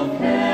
okay.